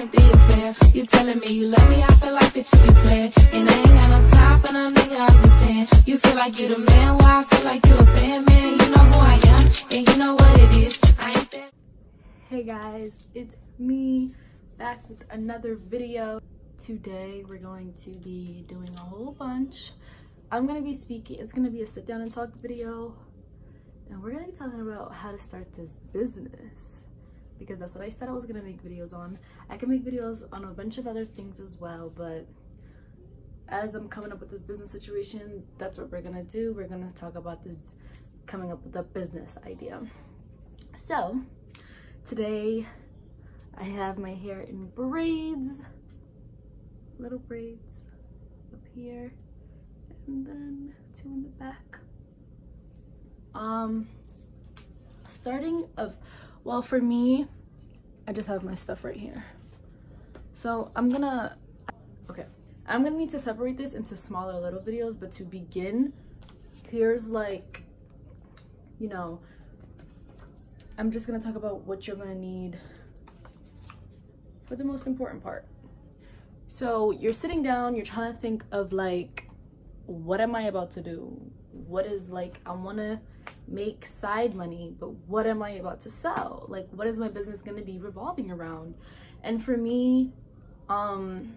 wanna be a player. You telling me you love me, I feel like that you be playing. And I ain't got no time for no nigga, I'm just saying. You feel like you the man, why I feel like you a fan, man. You know who I am, and you know what it is. I ain't that. Hey guys, it's me back with another video. Today we're going to be doing a whole bunch. I'm gonna be speaking, it's gonna be a sit down and talk video. And we're gonna be talking about how to start this business because that's what I said I was gonna make videos on. I can make videos on a bunch of other things as well, but as I'm coming up with this business situation, that's what we're gonna do. We're gonna talk about this coming up with a business idea. So today I have my hair in braids, little braids up here, and then two in the back. Um, starting of, well for me, I just have my stuff right here. So I'm gonna, okay, I'm gonna need to separate this into smaller little videos, but to begin, here's like, you know, I'm just gonna talk about what you're gonna need for the most important part. So you're sitting down, you're trying to think of like, what am I about to do? What is like, I wanna make side money, but what am I about to sell? Like, what is my business gonna be revolving around? And for me, um,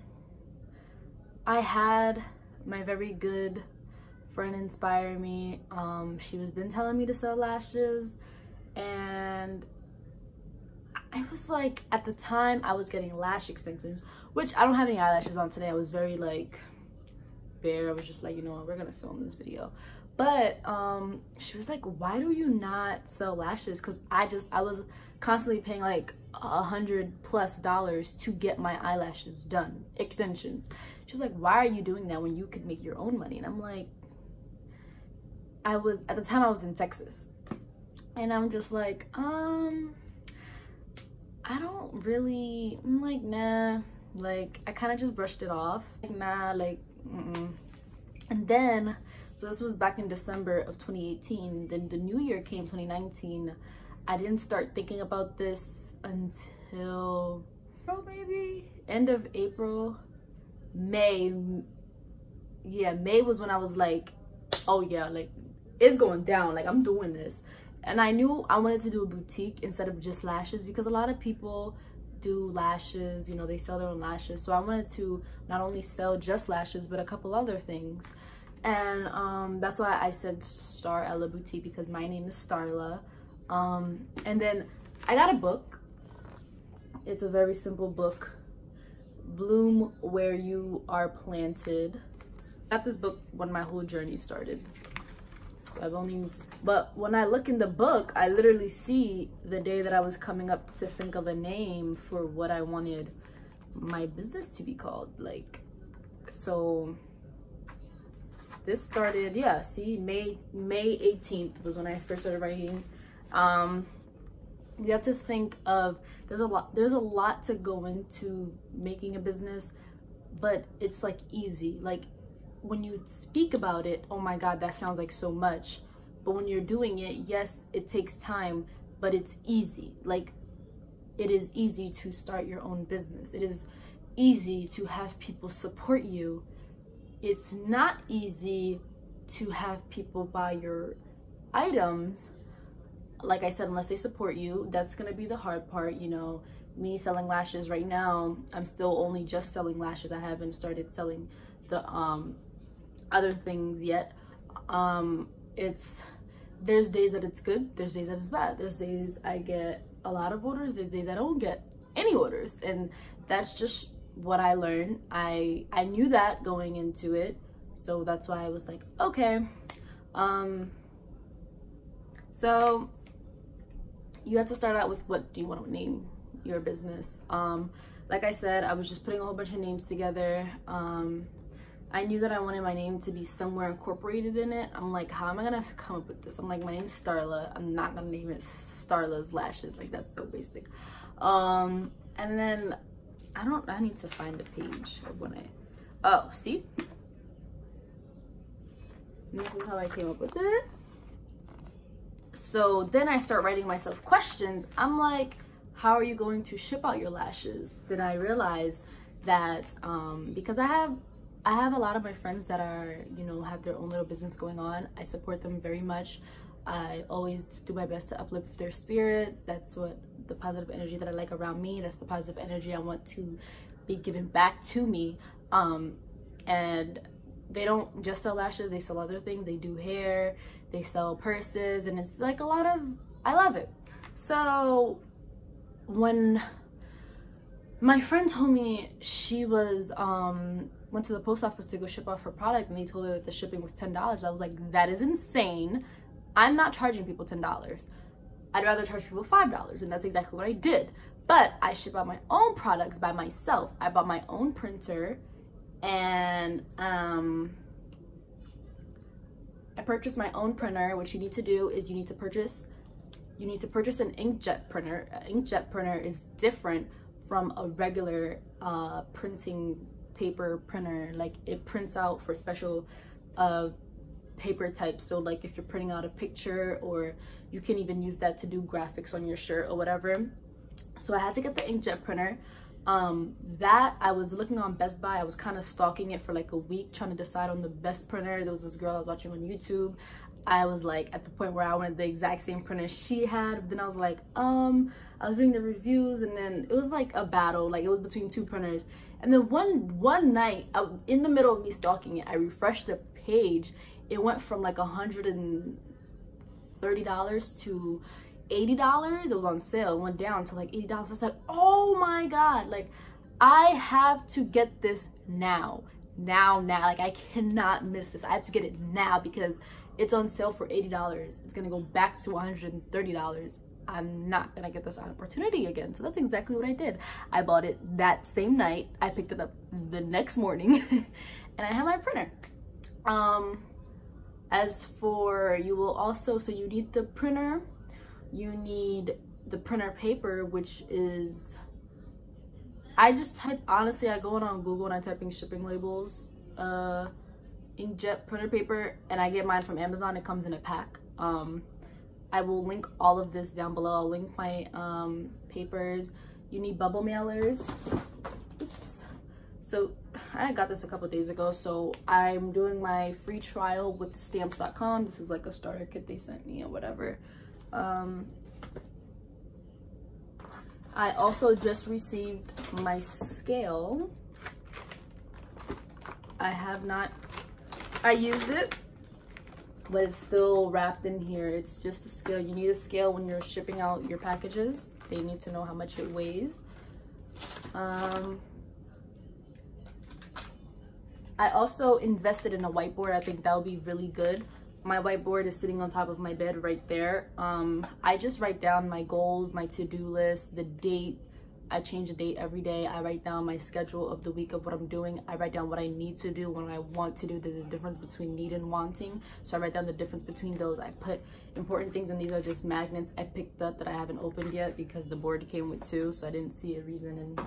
I had my very good friend inspire me. Um, she was been telling me to sell lashes and I was like, at the time I was getting lash extensions, which I don't have any eyelashes on today. I was very like bare. I was just like, you know what, we're gonna film this video but um she was like why do you not sell lashes? Because i just i was constantly paying like a hundred plus dollars to get my eyelashes done extensions. She's like why are you doing that when you could make your own money? And i'm like i was at the time i was in texas. And i'm just like um i don't really i'm like nah like i kind of just brushed it off. Like nah like mm -mm. and then so this was back in December of 2018. Then the new year came, 2019. I didn't start thinking about this until oh, maybe end of April, May. Yeah, May was when I was like, oh yeah, like it's going down. Like I'm doing this. And I knew I wanted to do a boutique instead of just lashes because a lot of people do lashes, you know, they sell their own lashes. So I wanted to not only sell just lashes, but a couple other things and um, that's why I said Starella Boutique because my name is Starla. Um, and then I got a book. It's a very simple book. Bloom Where You Are Planted. I got this book when my whole journey started. So I've only, but when I look in the book, I literally see the day that I was coming up to think of a name for what I wanted my business to be called. Like, so this started yeah see may may 18th was when i first started writing. Um you have to think of there's a lot there's a lot to go into making a business but it's like easy. Like when you speak about it oh my god that sounds like so much. But when you're doing it yes it takes time but it's easy. Like it is easy to start your own business. It is easy to have people support you it's not easy to have people buy your items. Like i said unless they support you that's gonna be the hard part you know. Me selling lashes right now i'm still only just selling lashes. I haven't started selling the um other things yet. Um it's there's days that it's good there's days that it's bad. There's days i get a lot of orders there's days i don't get any orders. And that's just what I learned. I I knew that going into it. So that's why I was like, okay. Um so you have to start out with what do you want to name your business. Um like I said, I was just putting a whole bunch of names together. Um I knew that I wanted my name to be somewhere incorporated in it. I'm like, how am I gonna come up with this? I'm like, my name's Starla. I'm not gonna name it Starla's Lashes. Like that's so basic. Um, and then I don't, I need to find the page when I, oh, see? this is how I came up with it. So then I start writing myself questions. I'm like, how are you going to ship out your lashes? Then I realized that um, because I have I have a lot of my friends that are, you know, have their own little business going on. I support them very much. I always do my best to uplift their spirits. That's what the positive energy that I like around me. That's the positive energy I want to be given back to me. Um, and they don't just sell lashes, they sell other things. They do hair, they sell purses, and it's like a lot of, I love it. So when my friend told me she was, um, went to the post office to go ship off her product and they told her that the shipping was $10. I was like, that is insane. I'm not charging people $10. I'd rather charge people $5 and that's exactly what I did. But I ship out my own products by myself. I bought my own printer and um, I purchased my own printer. What you need to do is you need to purchase you need to purchase an inkjet printer. An inkjet printer is different from a regular uh, printing paper printer. Like it prints out for special uh, paper types. So like if you're printing out a picture or you can even use that to do graphics on your shirt or whatever. So I had to get the inkjet printer. Um that i was looking on best buy. I was kind of stalking it for like a week trying to decide on the best printer. There was this girl i was watching on youtube. I was like at the point where i wanted the exact same printer she had. But then i was like um i was reading the reviews and then it was like a battle. Like it was between two printers. And then one one night I, in the middle of me stalking it i refreshed the page it went from like a hundred and thirty dollars to $80 it was on sale. It went down to like $80 i was like oh my god. Like i have to get this now. Now now. Like i cannot miss this. I have to get it now because it's on sale for $80 it's gonna go back to $130 i'm not gonna get this opportunity again. So that's exactly what i did. I bought it that same night. I picked it up the next morning and i have my printer. Um as for you will also so you need the printer you need the printer paper, which is, I just type, honestly, I go on Google and I type in shipping labels, uh, inkjet printer paper, and I get mine from Amazon. It comes in a pack. Um, I will link all of this down below. I'll link my um, papers. You need bubble mailers. Oops. So I got this a couple days ago. So I'm doing my free trial with stamps.com. This is like a starter kit they sent me or whatever. Um, I also just received my scale. I have not, I used it, but it's still wrapped in here. It's just a scale. You need a scale when you're shipping out your packages. They need to know how much it weighs. Um, I also invested in a whiteboard. I think that would be really good. My whiteboard is sitting on top of my bed right there. Um i just write down my goals my to-do list the date. I change the date every day. I write down my schedule of the week of what i'm doing. I write down what i need to do when i want to do. There's a difference between need and wanting. So i write down the difference between those. I put important things and these are just magnets i picked up that i haven't opened yet because the board came with two so i didn't see a reason. And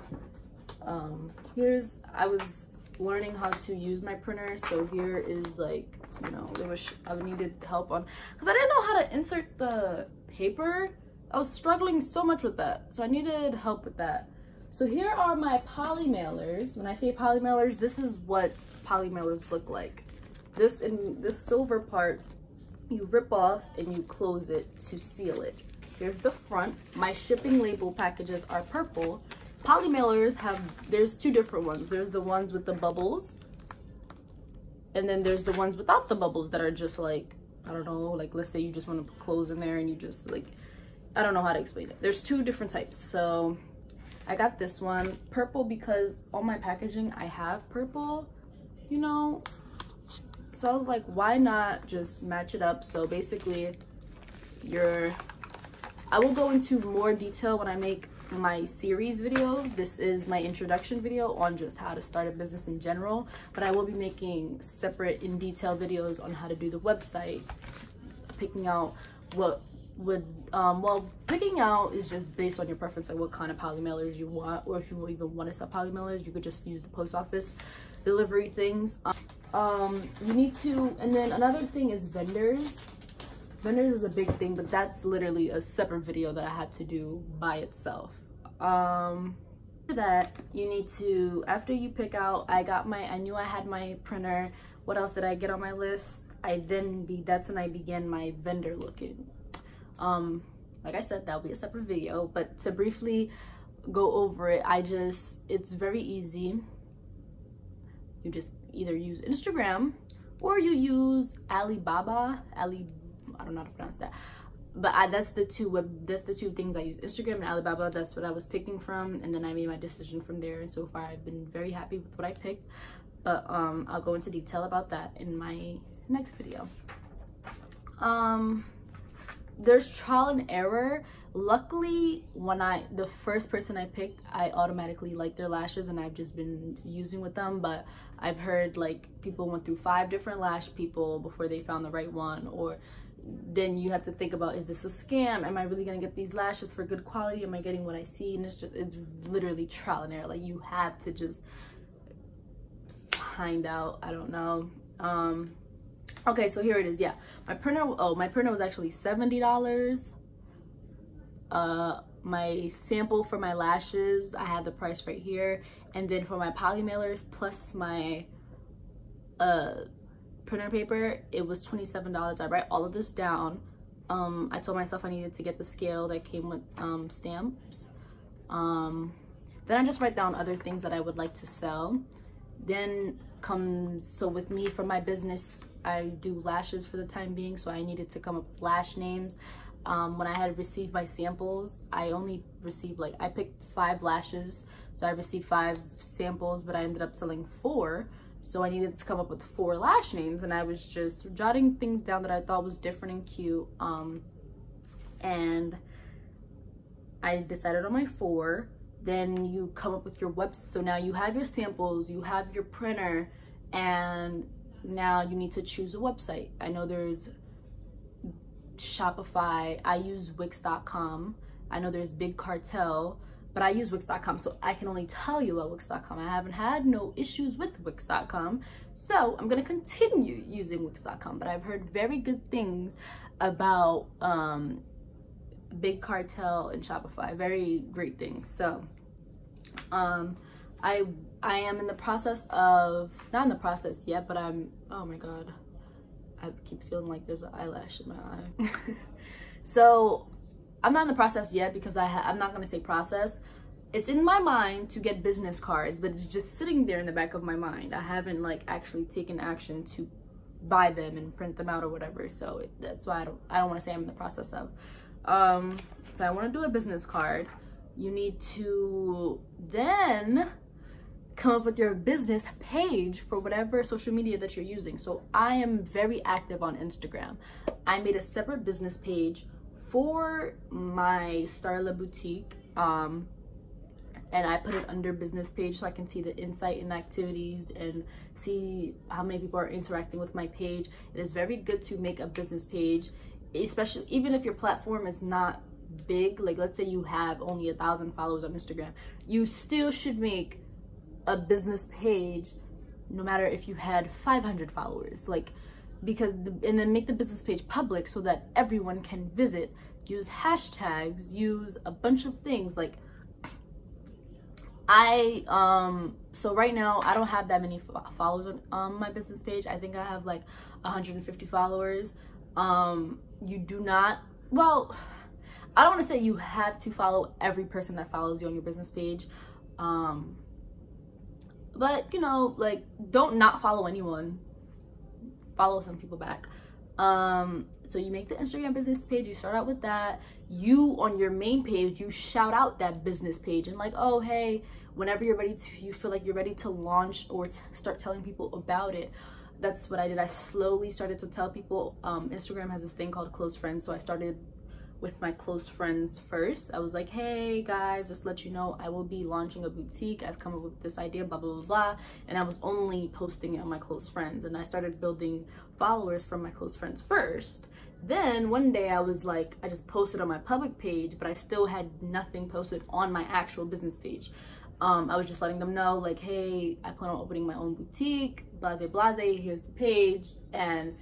um here's i was learning how to use my printer. So here is like you know there was i needed help on because i didn't know how to insert the paper. I was struggling so much with that. So i needed help with that. So here are my poly mailers when i say poly mailers this is what poly mailers look like. This in this silver part you rip off and you close it to seal it. Here's the front. My shipping label packages are purple poly mailers have there's two different ones. There's the ones with the bubbles and then there's the ones without the bubbles that are just like i don't know like let's say you just want to put clothes in there and you just like i don't know how to explain it. There's two different types. So i got this one purple because on my packaging i have purple you know? So i was like why not just match it up? So basically you're i will go into more detail when i make my series video. This is my introduction video on just how to start a business in general but i will be making separate in detail videos on how to do the website picking out what would um well picking out is just based on your preference like what kind of poly mailers you want or if you even want to sell poly mailers you could just use the post office delivery things. Um you need to and then another thing is vendors vendors is a big thing but that's literally a separate video that i had to do by itself. Um that you need to after you pick out i got my i knew i had my printer. What else did i get on my list? I then be that's when i began my vendor looking. Um like i said that'll be a separate video but to briefly go over it i just it's very easy. You just either use instagram or you use alibaba ali i don't know how to pronounce that. But I, that's the two web that's the two things i use. Instagram and alibaba that's what i was picking from. And then i made my decision from there. And so far i've been very happy with what i picked. But um i'll go into detail about that in my next video. Um there's trial and error. Luckily when i the first person i picked i automatically liked their lashes and i've just been using with them. But i've heard like people went through five different lash people before they found the right one or then you have to think about is this a scam? Am i really gonna get these lashes for good quality? Am i getting what i see? And it's just it's literally trial and error. Like you have to just find out. I don't know. Um okay so here it is. Yeah. My printer oh my printer was actually 70 dollars. Uh my sample for my lashes i had the price right here. And then for my poly mailers plus my uh printer paper it was $27 i write all of this down. Um i told myself i needed to get the scale that came with um stamps. Um then i just write down other things that i would like to sell. Then comes so with me for my business i do lashes for the time being so i needed to come up with lash names. Um, when i had received my samples i only received like i picked five lashes so i received five samples but i ended up selling four so I needed to come up with four lash names and I was just jotting things down that I thought was different and cute. Um, and I decided on my four. Then you come up with your website. So now you have your samples, you have your printer, and now you need to choose a website. I know there's Shopify. I use Wix.com. I know there's Big Cartel but I use Wix.com, so I can only tell you about Wix.com. I haven't had no issues with Wix.com, so I'm gonna continue using Wix.com, but I've heard very good things about um, Big Cartel and Shopify, very great things. So um, I I am in the process of, not in the process yet, but I'm, oh my God, I keep feeling like there's an eyelash in my eye. so I'm not in the process yet because I I'm not gonna say process. It's in my mind to get business cards, but it's just sitting there in the back of my mind. I haven't like actually taken action to buy them and print them out or whatever. So it, that's why I don't I don't want to say I'm in the process of. Um, so I want to do a business card. You need to then come up with your business page for whatever social media that you're using. So I am very active on Instagram. I made a separate business page for my Starla boutique um, and I put it under business page so I can see the insight and activities and see how many people are interacting with my page. It is very good to make a business page, especially even if your platform is not big, like let's say you have only a thousand followers on Instagram, you still should make a business page no matter if you had 500 followers. Like because the, and then make the business page public so that everyone can visit use hashtags use a bunch of things like i um so right now i don't have that many followers on um, my business page. I think i have like 150 followers. Um you do not well i don't want to say you have to follow every person that follows you on your business page um but you know like don't not follow anyone follow some people back. Um so you make the instagram business page you start out with that. You on your main page you shout out that business page and like oh hey whenever you're ready to you feel like you're ready to launch or start telling people about it. That's what i did. I slowly started to tell people um instagram has this thing called close friends. So i started with my close friends first. I was like, hey guys, just let you know I will be launching a boutique. I've come up with this idea, blah, blah, blah, blah. And I was only posting it on my close friends. And I started building followers from my close friends first. Then one day I was like, I just posted on my public page, but I still had nothing posted on my actual business page. Um, I was just letting them know like, hey, I plan on opening my own boutique, blase blase, here's the page. And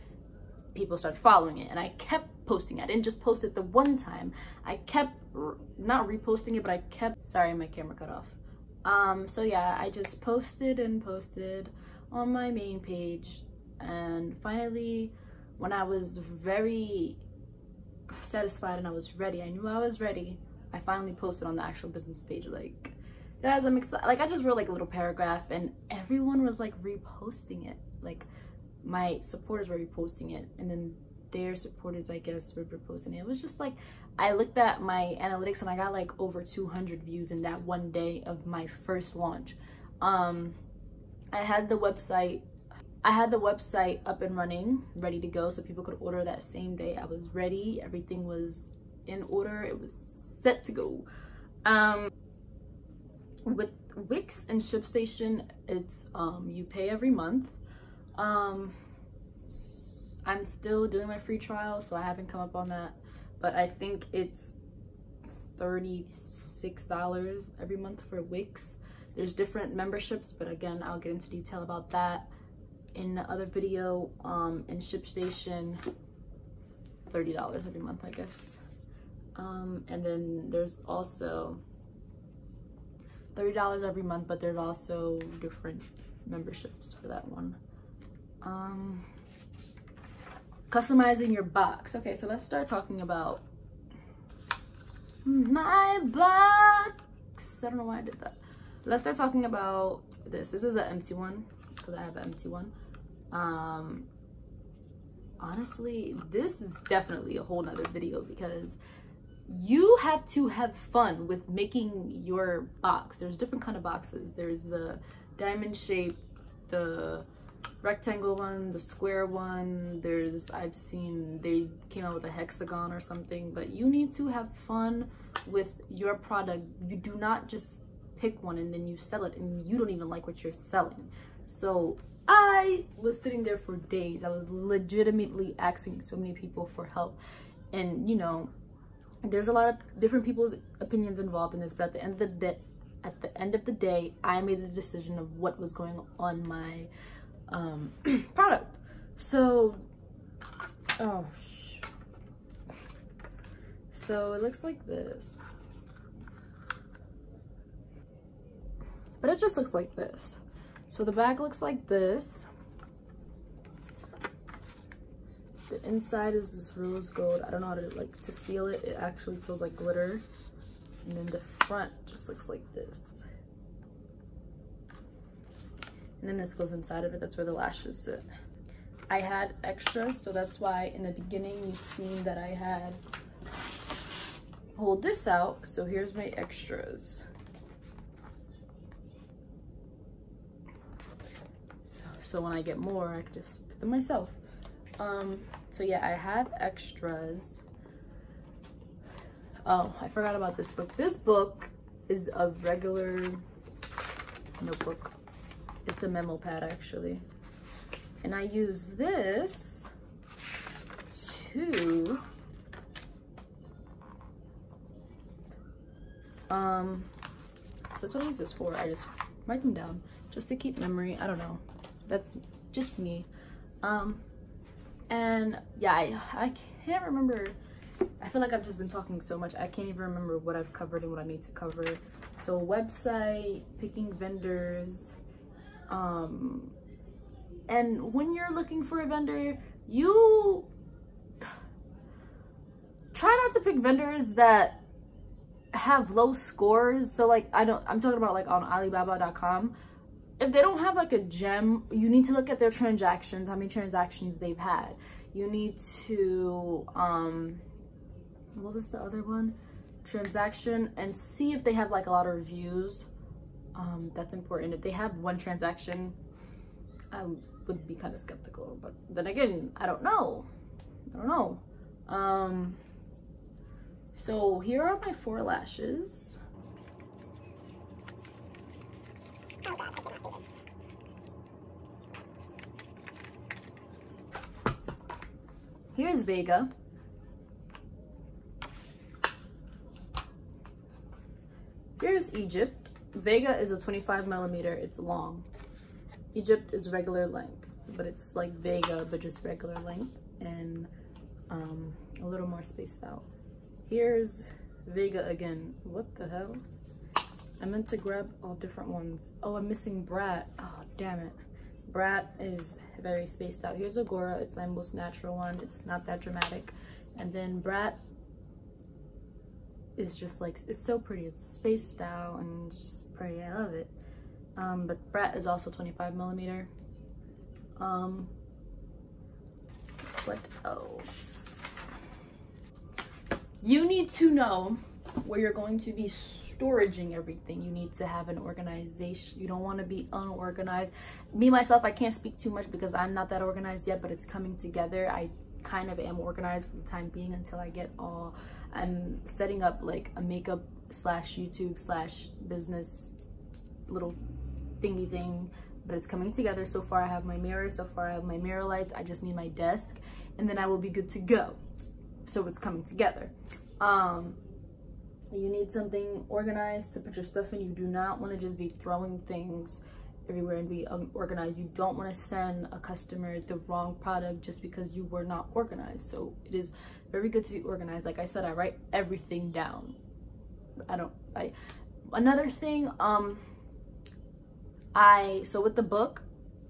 people started following it. And I kept posting. I didn't just post it the one time. I kept not reposting it, but I kept, sorry, my camera cut off. Um, so yeah, I just posted and posted on my main page. And finally, when I was very satisfied and I was ready, I knew I was ready, I finally posted on the actual business page, like, guys, I'm excited. Like, I just wrote like a little paragraph and everyone was like reposting it. Like, my supporters were reposting it. And then their supporters, I guess, were reposting it. It was just like, I looked at my analytics and I got like over 200 views in that one day of my first launch. Um, I had the website I had the website up and running, ready to go, so people could order that same day. I was ready. Everything was in order. It was set to go. Um, with Wix and ShipStation, it's um, you pay every month. Um, I'm still doing my free trial, so I haven't come up on that. But I think it's $36 every month for Wix. There's different memberships, but again, I'll get into detail about that in the other video. Um, in ShipStation, $30 every month, I guess. Um, and then there's also $30 every month, but there's also different memberships for that one. Um, customizing your box. Okay, so let's start talking about my box. I don't know why I did that. Let's start talking about this. This is an empty one because I have an empty one. Um, honestly, this is definitely a whole nother video because you have to have fun with making your box. There's different kind of boxes. There's the diamond shape, the rectangle one, the square one. There's, I've seen they came out with a hexagon or something, but you need to have fun with your product. You do not just pick one and then you sell it and you don't even like what you're selling. So I was sitting there for days. I was legitimately asking so many people for help. And you know, there's a lot of different people's opinions involved in this, but at the end of the day, at the end of the day, I made the decision of what was going on my um, product. So, oh, so it looks like this. But it just looks like this. So the back looks like this. The inside is this rose gold. I don't know how to like to feel it. It actually feels like glitter. And then the front just looks like this. And then this goes inside of it. That's where the lashes sit. I had extras, so that's why in the beginning you've seen that I had hold this out. So here's my extras. so so when I get more I can just put them myself um so yeah I have extras oh I forgot about this book this book is a regular notebook it's a memo pad actually. And I use this to um so that's what I use this for. I just write them down just to keep memory. I don't know. That's just me. Um and yeah I, I can't remember. I feel like I've just been talking so much. I can't even remember what I've covered and what I need to cover. So website picking vendors um and when you're looking for a vendor you try not to pick vendors that have low scores so like I don't I'm talking about like on alibaba.com if they don't have like a gem, you need to look at their transactions, how many transactions they've had. You need to, um, what was the other one? Transaction and see if they have like a lot of reviews. Um, that's important. If they have one transaction, I would be kind of skeptical. But then again, I don't know. I don't know. Um, so here are my four lashes. Here's Vega. Here's Egypt. Vega is a 25 millimeter, it's long. Egypt is regular length, but it's like Vega, but just regular length and um, a little more spaced out. Here's Vega again. What the hell? I meant to grab all different ones. Oh, I'm missing Brat. Oh, damn it. Brat is very spaced out. Here's Agora. It's my most natural one. It's not that dramatic. And then Brat is just like, it's so pretty. It's spaced out and just pretty. I love it. Um, but Brat is also 25 millimeter. Um, what else? You need to know where you're going to be storaging everything. You need to have an organization. You don't want to be unorganized. Me, myself, I can't speak too much because I'm not that organized yet, but it's coming together. I kind of am organized for the time being until I get all, I'm setting up like a makeup slash YouTube slash business little thingy thing, but it's coming together. So far I have my mirror, so far I have my mirror lights. I just need my desk and then I will be good to go. So it's coming together. Um, you need something organized to put your stuff in. You do not want to just be throwing things everywhere and be organized. You don't want to send a customer the wrong product just because you were not organized. So it is very good to be organized. Like I said, I write everything down. I don't, I, another thing, um, I, so with the book,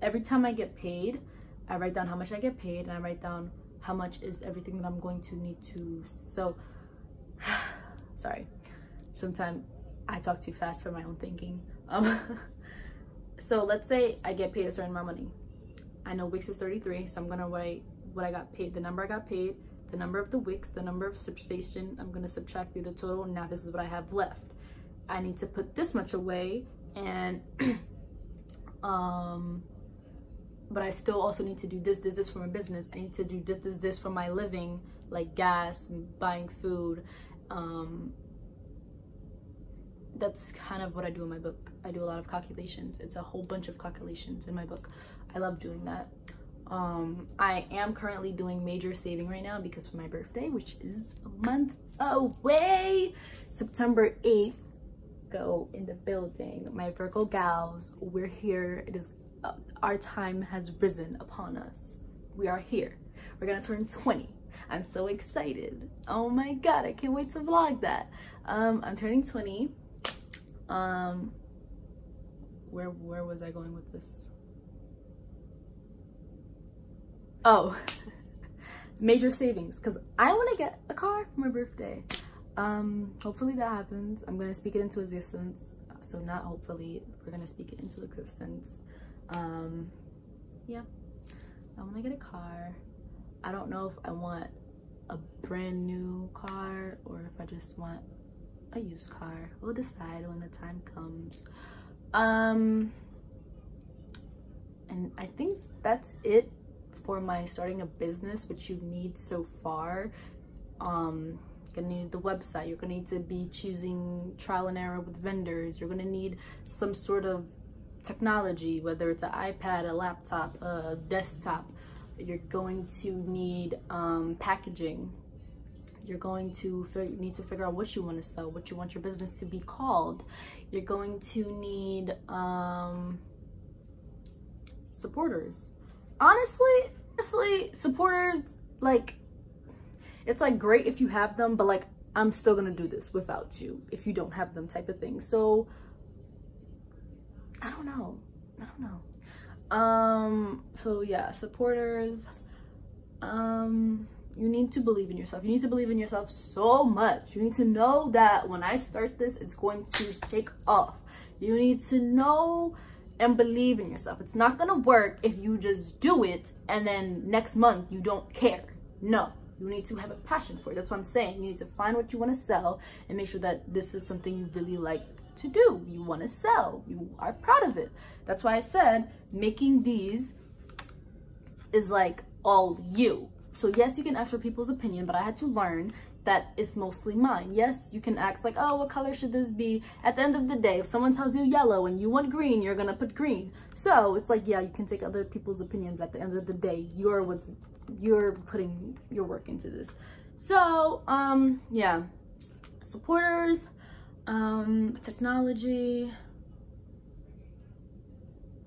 every time I get paid, I write down how much I get paid and I write down how much is everything that I'm going to need to, so, sorry. Sometimes I talk too fast for my own thinking. Um, so let's say I get paid a certain amount of money. I know Wix is 33, so I'm gonna write what I got paid, the number I got paid, the number of the Wix, the number of ShipStation. I'm gonna subtract through the total. Now this is what I have left. I need to put this much away and um but I still also need to do this, this, this for my business. I need to do this, this, this for my living, like gas, buying food, um, that's kind of what I do in my book. I do a lot of calculations. It's a whole bunch of calculations in my book. I love doing that. Um, I am currently doing major saving right now because for my birthday, which is a month away, September 8th, go in the building. My Virgo gals, we're here. It is, uh, our time has risen upon us. We are here. We're gonna turn 20. I'm so excited. Oh my God, I can't wait to vlog that. Um, I'm turning 20 um, where where was I going with this? Oh, major savings because I want to get a car for my birthday. Um, hopefully that happens. I'm gonna speak it into existence. So not hopefully, we're gonna speak it into existence. Um, yeah, I want to get a car. I don't know if I want a brand new car or if I just want a used car. We'll decide when the time comes. Um, and I think that's it for my starting a business, which you need so far. Um, you're gonna need the website. You're gonna need to be choosing trial and error with vendors. You're gonna need some sort of technology, whether it's an iPad, a laptop, a desktop. You're going to need um, packaging you're going to need to figure out what you want to sell, what you want your business to be called. You're going to need um, supporters. Honestly, honestly, supporters, like, it's like great if you have them, but like, I'm still gonna do this without you if you don't have them type of thing. So, I don't know. I don't know. Um, so yeah, supporters. Um, you need to believe in yourself. You need to believe in yourself so much. You need to know that when I start this, it's going to take off. You need to know and believe in yourself. It's not going to work if you just do it and then next month you don't care. No, you need to have a passion for it. That's what I'm saying. You need to find what you want to sell and make sure that this is something you really like to do. You want to sell. You are proud of it. That's why I said making these is like all you so yes, you can ask for people's opinion, but I had to learn that it's mostly mine. Yes, you can ask like, oh, what color should this be? At the end of the day, if someone tells you yellow and you want green, you're gonna put green. So it's like, yeah, you can take other people's opinion, but at the end of the day, you're what's, you're putting your work into this. So, um, yeah, supporters, um, technology,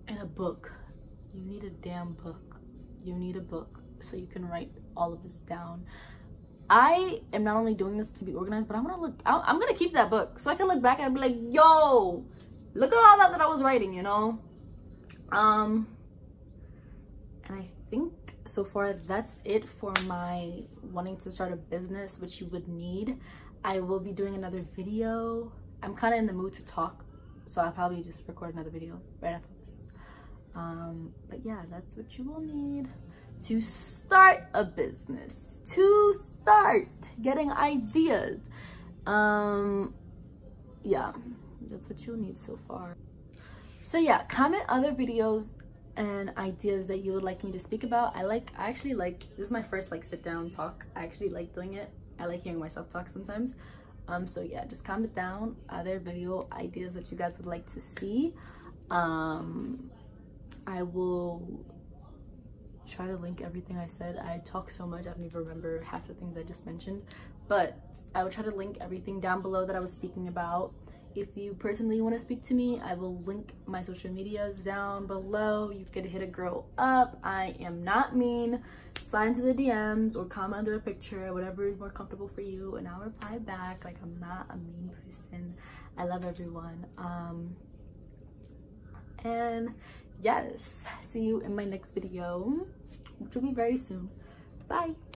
and a book. You need a damn book. You need a book so you can write all of this down. I am not only doing this to be organized, but I'm gonna look. I'm gonna keep that book so I can look back and be like, "Yo, look at all that that I was writing," you know. Um, and I think so far that's it for my wanting to start a business, which you would need. I will be doing another video. I'm kind of in the mood to talk, so I'll probably just record another video right after this. Um, but yeah, that's what you will need to start a business, to start getting ideas. Um, yeah, that's what you'll need so far. So yeah, comment other videos and ideas that you would like me to speak about. I like, I actually like, this is my first like sit down talk. I actually like doing it. I like hearing myself talk sometimes. Um, so yeah, just comment down other video ideas that you guys would like to see. Um, I will try to link everything I said. I talk so much, I don't even remember half the things I just mentioned. But I will try to link everything down below that I was speaking about. If you personally want to speak to me, I will link my social medias down below. You can hit a girl up. I am not mean. Slide into the DMs or comment under a picture, whatever is more comfortable for you, and I'll reply back. Like, I'm not a mean person. I love everyone. Um, and yes, see you in my next video which will be very soon. Bye.